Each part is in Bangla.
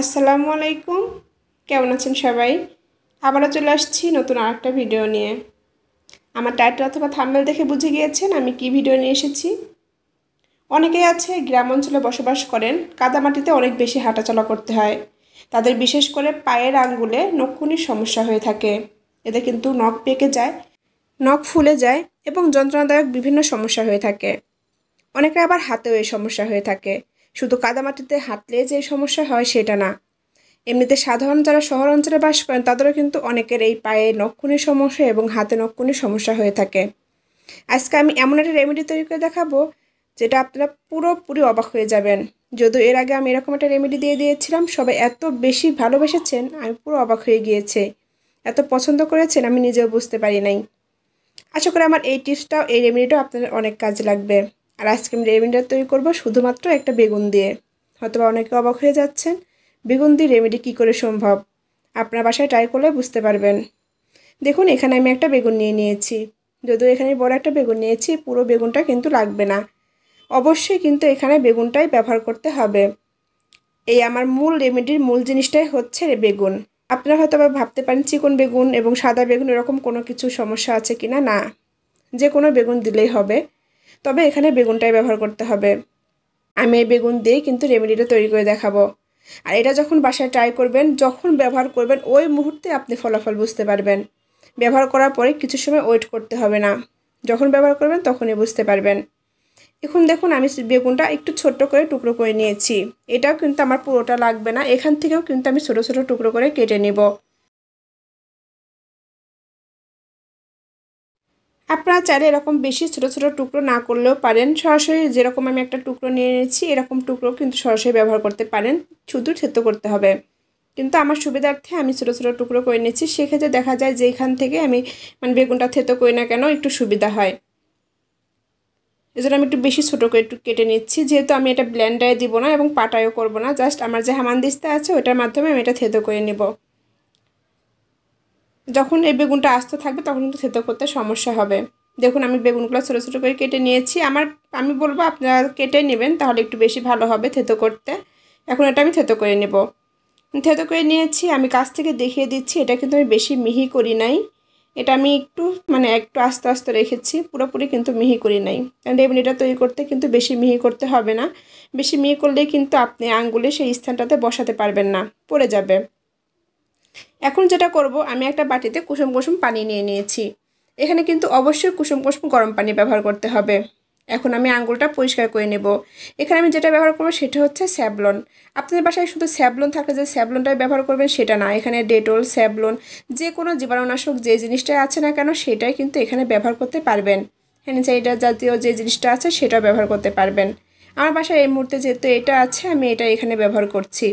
আসসালামু আলাইকুম। কেমন আছেন সবাই? আবারও চলে আসছি নতুন আর একটা ভিডিও নিয়ে। আমার টাইটেল অথবা থাম্বেল দেখে বুঝে গিয়েছেন আমি কি ভিডিও নিয়ে এসেছি। অনেকেই আছে গ্রাম অঞ্চলে বসবাস করেন, কাদামাটিতে অনেক বেশি হাঁটাচলা করতে হয়। তাদের বিশেষ করে পায়ের আঙ্গুলে নখকুনির সমস্যা হয়ে থাকে। এতে কিন্তু নখ পেকে যায়, নখ ফুলে যায় এবং যন্ত্রণাদায়ক বিভিন্ন সমস্যা হয়ে থাকে। অনেকে আবার হাতেও এই সমস্যা হয়ে থাকে। শুধু কাদামাটিতে হাঁটলে যে সমস্যা হয় সেটা না। এমনিতে সাধারণ যারা শহর অঞ্চলে বাস করেন, তাদেরও কিন্তু অনেকের এই পায়ে নক্ষুনির সমস্যা এবং হাতে নক্ষুনির সমস্যা হয়ে থাকে। আজকে আমি এমন একটা রেমেডি তৈরি করে দেখাবো, যেটা আপনারা পুরোপুরি অবাক হয়ে যাবেন। যদিও এর আগে আমি এরকম একটা রেমেডি দিয়ে দিয়েছিলাম, সবাই এত বেশি ভালোবেসেছেন, আমি পুরো অবাক হয়ে গিয়েছে। এত পছন্দ করেছেন, আমি নিজেও বুঝতে পারি নাই। আশা করি আমার এই টিপসটাও এই রেমেডিটাও আপনাদের অনেক কাজে লাগবে। আর আজকে আমি রেমেডিটা তৈরি করব শুধুমাত্র একটা বেগুন দিয়ে। হয়তোবা অনেকে অবাক হয়ে যাচ্ছেন, বেগুন দিয়ে রেমেডি কী করে সম্ভব? আপনার বাসায় ট্রাই করলে বুঝতে পারবেন। দেখুন, এখানে আমি একটা বেগুন নিয়ে নিয়েছি। যদিও এখানে বড় একটা বেগুন নিয়েছি, পুরো বেগুনটা কিন্তু লাগবে না। অবশ্যই কিন্তু এখানে বেগুনটাই ব্যবহার করতে হবে। এই আমার মূল রেমেডির মূল জিনিসটাই হচ্ছে বেগুন। আপনারা হয়তো ভাবতে পারেন, চিকন বেগুন এবং সাদা বেগুন এরকম কোনো কিছু সমস্যা আছে কি না। না যে কোনো বেগুন দিলেই হবে। তবে এখানে বেগুনটাই ব্যবহার করতে হবে। আমি এই বেগুন দিয়ে কিন্তু রেমেডিটা তৈরি করে দেখাবো। আর এটা যখন বাসায় ট্রাই করবেন, যখন ব্যবহার করবেন, ওই মুহূর্তে আপনি ফলাফল বুঝতে পারবেন। ব্যবহার করার পরে কিছু সময় ওয়েট করতে হবে না। যখন ব্যবহার করবেন, তখনই বুঝতে পারবেন। এখন দেখুন, আমি বেগুনটা একটু ছোট্ট করে টুকরো করে নিয়েছি। এটাও কিন্তু আমার পুরোটা লাগবে না। এখান থেকেও কিন্তু আমি ছোটো ছোটো টুকরো করে কেটে নেব। আপনারা চাইলে এরকম বেশি ছোটো ছোটো টুকরো না করলেও পারেন। সরাসরি যেরকম আমি একটা টুকরো নিয়ে নিয়েছি, এরকম টুকরো কিন্তু সরাসরি ব্যবহার করতে পারেন। শুধু থেত করতে হবে। কিন্তু আমার সুবিধার্থে আমি ছোটো ছোটো টুকরো করে নিচ্ছি সেক্ষেত্রে দেখা যায় যে এখান থেকে আমি মানে বেগুনটা থেতো করি না কেন, একটু সুবিধা হয়। এজন্য আমি একটু বেশি ছোটো করে একটু কেটে নিচ্ছি। যেহেতু আমি এটা ব্ল্যান্ডারে দিব না এবং পাটায়ও করব না, জাস্ট আমার যে হামানদিস্তা আছে, ওটার মাধ্যমে আমি এটা থেতো করে নেব। যখন এই বেগুনটা আস্ত থাকবে, তখন কিন্তু থেতো করতে সমস্যা হবে। দেখুন, আমি বেগুনগুলো ছোটো ছোটো করে কেটে নিয়েছি। আমার, আমি বলব আপনারা কেটে নেবেন, তাহলে একটু বেশি ভালো হবে থেতো করতে। এখন এটা আমি থেতো করে নেব। থেতো করে নিয়েছি, আমি কাছ থেকে দেখিয়ে দিচ্ছি, এটা কিন্তু আমি বেশি মিহি করি নাই। এটা আমি একটু মানে একটু আস্তে আস্তে রেখেছি, পুরোপুরি কিন্তু মিহি করি নাই। কারণ রেবনিটা তৈরি করতে কিন্তু বেশি মিহি করতে হবে না। বেশি মিহি করলেই কিন্তু আপনি আঙ্গুলে সেই স্থানটাতে বসাতে পারবেন না, পড়ে যাবে। এখন যেটা করব, আমি একটা বাটিতে কুসুম কুসুম পানি নিয়ে নিয়েছি। এখানে কিন্তু অবশ্যই কুসুম কুসুম গরম পানি ব্যবহার করতে হবে। এখন আমি আঙ্গুলটা পরিষ্কার করে নেব। এখানে আমি যেটা ব্যবহার করব সেটা হচ্ছে স্যাবলন। আপনাদের বাসায় শুধু স্যাবলন থাকলে যে স্যাবলনটাই ব্যবহার করবেন, সেটা না। এখানে ডেটল, স্যাবলন, যে কোনো জীবাণুনাশক যে জিনিসটাই আছে না কেন, সেটাই কিন্তু এখানে ব্যবহার করতে পারবেন। হ্যানিসাইডার জাতীয় যে জিনিসটা আছে, সেটাও ব্যবহার করতে পারবেন। আমার বাসায় এই মুহূর্তে যেহেতু এটা আছে, আমি এটা এখানে ব্যবহার করছি।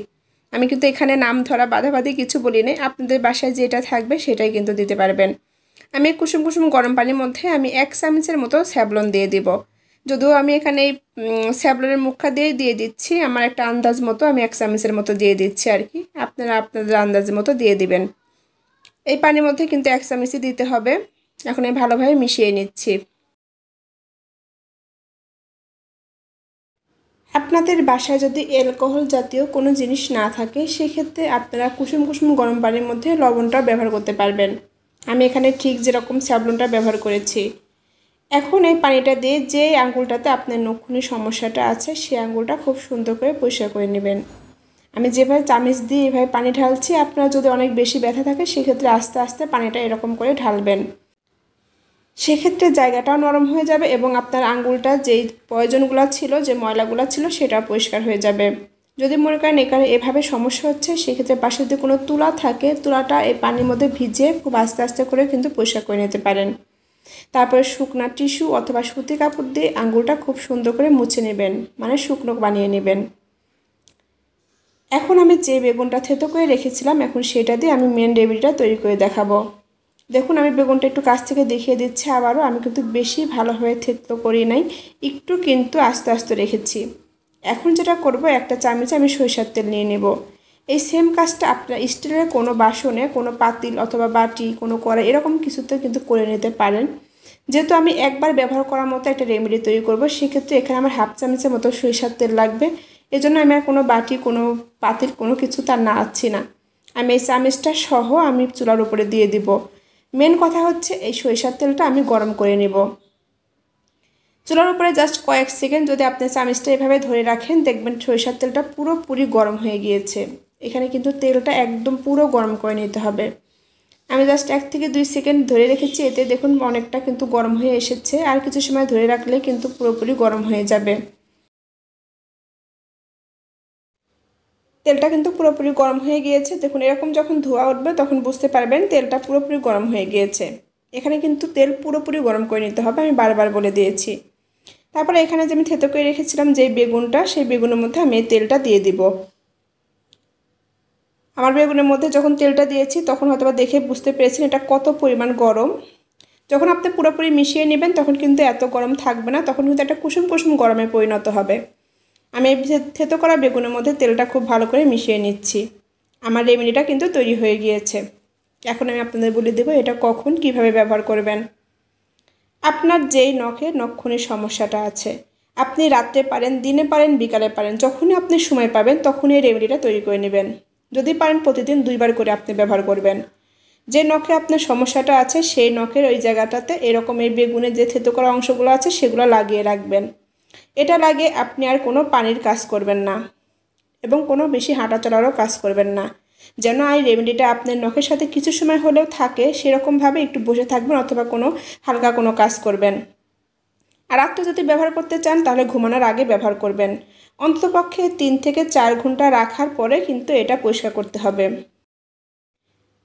আমি কিন্তু এখানে নাম ধরা বাধাবাধি কিছু বলি নেই আপনাদের বাসায় যেটা থাকবে সেটাই কিন্তু দিতে পারবেন। আমি কুসুম কুসুম গরম পানির মধ্যে আমি এক চামচের মতো স্যাবলন দিয়ে দিব। যদিও আমি এখানে এই স্যাবলনের মুখা দিয়ে দিয়ে দিচ্ছি, আমার একটা আন্দাজ মতো আমি এক চামচের মতো দিয়ে দিচ্ছি আর কি। আপনারা আপনাদের আন্দাজের মতো দিয়ে দিবেন। এই পানির মধ্যে কিন্তু এক চামচই দিতে হবে। এখন আমি ভালোভাবে মিশিয়ে নিচ্ছি। আপনাদের বাসায় যদি অ্যালকোহল জাতীয় কোনো জিনিস না থাকে, সেক্ষেত্রে আপনারা কুসুম কুসুম গরম পানির মধ্যে লবণটা ব্যবহার করতে পারবেন। আমি এখানে ঠিক যেরকম স্যাবলনটা ব্যবহার করেছি। এখন এই পানিটা দিয়ে যে আঙ্গুলটাতে আপনার নক্ষুনির সমস্যাটা আছে সেই আঙ্গুলটা খুব সুন্দর করে পরিষ্কার করে নেবেন। আমি যেভাবে চামিচ দিয়ে এভাবে পানি ঢালছি, আপনার যদি অনেক বেশি ব্যথা থাকে, সেক্ষেত্রে আস্তে আস্তে পানিটা এরকম করে ঢালবেন। সেক্ষেত্রে জায়গাটাও নরম হয়ে যাবে এবং আপনার আঙ্গুলটা যেই প্রয়োজনগুলো ছিল, যে ময়লাগুলো ছিল সেটা পরিষ্কার হয়ে যাবে। যদি মনে করেন এখানে এভাবে সমস্যা হচ্ছে, সেক্ষেত্রে পাশে যদি কোনো তুলা থাকে, তুলাটা এই পানির মধ্যে ভিজিয়ে খুব আস্তে আস্তে করে কিন্তু পরিষ্কার করে নিতে পারেন। তারপরে শুকনা টিস্যু অথবা সুতি কাপড় দিয়ে আঙ্গুলটা খুব সুন্দর করে মুছে নেবেন মানে শুকনো বানিয়ে নেবেন। এখন আমি যে বেগুনটা থেতো করে রেখেছিলাম, এখন সেটা দিয়ে আমি মেন রেমেডিটা তৈরি করে দেখাবো। দেখুন, আমি বেগুনটা একটু কাছ থেকে দেখিয়ে দিচ্ছি আবারও। আমি কিন্তু বেশি ভালোভাবে থেতো করি নাই, একটু কিন্তু আস্তে আস্তে রেখেছি। এখন যেটা করব, একটা চামচ আমি সরিষার তেল নিয়ে নেব। এই সেম কাজটা আপনার স্টিলের কোনো বাসনে, কোনো পাতিল অথবা বাটি, কোনো কড়াই, এরকম কিছুতে কিন্তু করে নিতে পারেন। যেহেতু আমি একবার ব্যবহার করার মতো একটা রেমেডি তৈরি করব, সেক্ষেত্রে এখানে আমার হাফ চামচের মতো সরিষার তেল লাগবে। এজন্য আমি আর কোনো বাটি, কোনো পাতিল, কোনো কিছু তার নাড়াচ্ছি না। আমি এই চামিচটা সহ আমি চুলার উপরে দিয়ে দিব। মেন কথা হচ্ছে এই সরিষার তেলটা আমি গরম করে নেব। চুলার উপরে জাস্ট কয়েক সেকেন্ড যদি আপনি চামিচটা এভাবে ধরে রাখেন, দেখবেন সরিষার তেলটা পুরোপুরি গরম হয়ে গিয়েছে। এখানে কিন্তু তেলটা একদম পুরো গরম করে নিতে হবে। আমি জাস্ট এক থেকে দুই সেকেন্ড ধরে রেখেছি, এতে দেখুন অনেকটা কিন্তু গরম হয়ে এসেছে। আর কিছু সময় ধরে রাখলে কিন্তু পুরোপুরি গরম হয়ে যাবে। তেলটা কিন্তু পুরোপুরি গরম হয়ে গিয়েছে। দেখুন, এরকম যখন ধোয়া উঠবে তখন বুঝতে পারবেন তেলটা পুরোপুরি গরম হয়ে গিয়েছে। এখানে কিন্তু তেল পুরোপুরি গরম করে নিতে হবে, আমি বারবার বলে দিয়েছি। তারপরে এখানে যে আমি থেতো করে রেখেছিলাম যে বেগুনটা, সেই বেগুনের মধ্যে আমি তেলটা দিয়ে দিব। আমার বেগুনের মধ্যে যখন তেলটা দিয়েছি, তখন হয়তো দেখে বুঝতে পেরেছেন এটা কত পরিমাণ গরম। যখন আপনি পুরোপুরি মিশিয়ে নেবেন, তখন কিন্তু এত গরম থাকবে না, তখন কিন্তু একটা কুসুম কুসুম গরমে পরিণত হবে। আমি এই থেতো করা বেগুনের মধ্যে তেলটা খুব ভালো করে মিশিয়ে নিচ্ছি। আমার রেমেডিটা কিন্তু তৈরি হয়ে গিয়েছে। এখন আমি আপনাদের বলে দেবো এটা কখন কীভাবে ব্যবহার করবেন। আপনার যেই নখে নক্ষণের সমস্যাটা আছে, আপনি রাত্রে পারেন, দিনে পারেন, বিকালে পারেন, যখনই আপনি সময় পাবেন তখনই এই রেমেডিটা তৈরি করে নেবেন। যদি পারেন প্রতিদিন দুইবার করে আপনি ব্যবহার করবেন। যে নখে আপনার সমস্যাটা আছে সেই নখের ওই জায়গাটাতে এরকম এই বেগুনের যে থেতো করা অংশগুলো আছে সেগুলো লাগিয়ে রাখবেন। এটা লাগে আপনি আর কোনো পানির কাজ করবেন না এবং কোনো বেশি হাঁটা চলারও কাজ করবেন না। যেন এই রেমেডিটা আপনার নখের সাথে কিছু সময় হলেও থাকে, সেরকমভাবে একটু বসে থাকবেন অথবা কোনো হালকা কোনো কাজ করবেন। আর রাত্রে যদি ব্যবহার করতে চান, তাহলে ঘুমানোর আগে ব্যবহার করবেন। অন্ততপক্ষে তিন থেকে চার ঘণ্টা রাখার পরে কিন্তু এটা পরিষ্কার করতে হবে।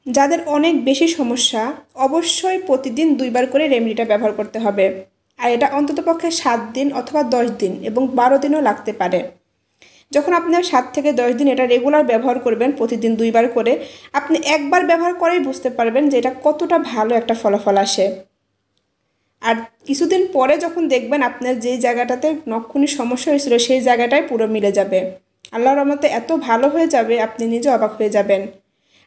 যাদের অনেক বেশি সমস্যা, অবশ্যই প্রতিদিন দুইবার করে রেমেডিটা ব্যবহার করতে হবে। আর এটা অন্ততপক্ষে সাত দিন অথবা দশ দিন এবং বারো দিনও লাগতে পারে। যখন আপনার সাত থেকে দশ দিন এটা রেগুলার ব্যবহার করবেন প্রতিদিন দুইবার করে, আপনি একবার ব্যবহার করেই বুঝতে পারবেন যে এটা কতটা ভালো একটা ফলাফল আসে। আর কিছুদিন পরে যখন দেখবেন আপনার যেই জায়গাটাতে নক্ষণী সমস্যা হয়েছিল সেই জায়গাটাই পুরো মিলে যাবে। আল্লাহর রহমতে এত ভালো হয়ে যাবে, আপনি নিজে অবাক হয়ে যাবেন।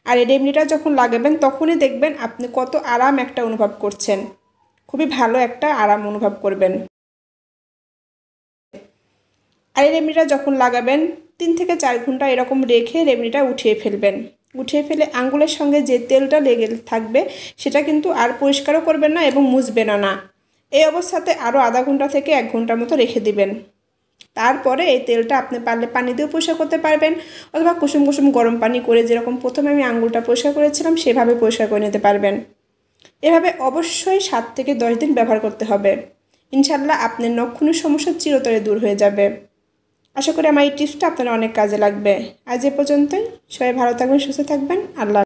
আর এই রেমনিটা যখন লাগাবেন, তখনই দেখবেন আপনি কত আরাম একটা অনুভব করছেন। খুবই ভালো একটা আরাম অনুভব করবেন। আর এই রেমনিটা যখন লাগাবেন, তিন থেকে চার ঘণ্টা এরকম রেখে রেমনিটা উঠিয়ে ফেলবেন। উঠিয়ে ফেলে আঙ্গুলের সঙ্গে যে তেলটা লেগে থাকবে, সেটা কিন্তু আর পরিষ্কারও করবেন না এবং মুছবেনও না। এই অবস্থাতে আরও আধা ঘণ্টা থেকে এক ঘণ্টার মতো রেখে দিবেন। তারপরে এই তেলটা আপনি পারলে পানি দিয়েও পরিষ্কার করতে পারবেন অথবা কুসুম কুসুম গরম পানি করে যেরকম প্রথমে আমি আঙ্গুলটা পরিষ্কার করেছিলাম, সেভাবে পরিষ্কার করে নিতে পারবেন। এভাবে অবশ্যই সাত থেকে দশ দিন ব্যবহার করতে হবে। ইনশাল্লাহ আপনার নক্ষণের সমস্যা চিরতরে দূর হয়ে যাবে। আশা করি আমার এই টিপসটা আপনার অনেক কাজে লাগবে। আজ এ পর্যন্তই। সবাই ভালো থাকবেন, সুস্থ থাকবেন। আল্লাহ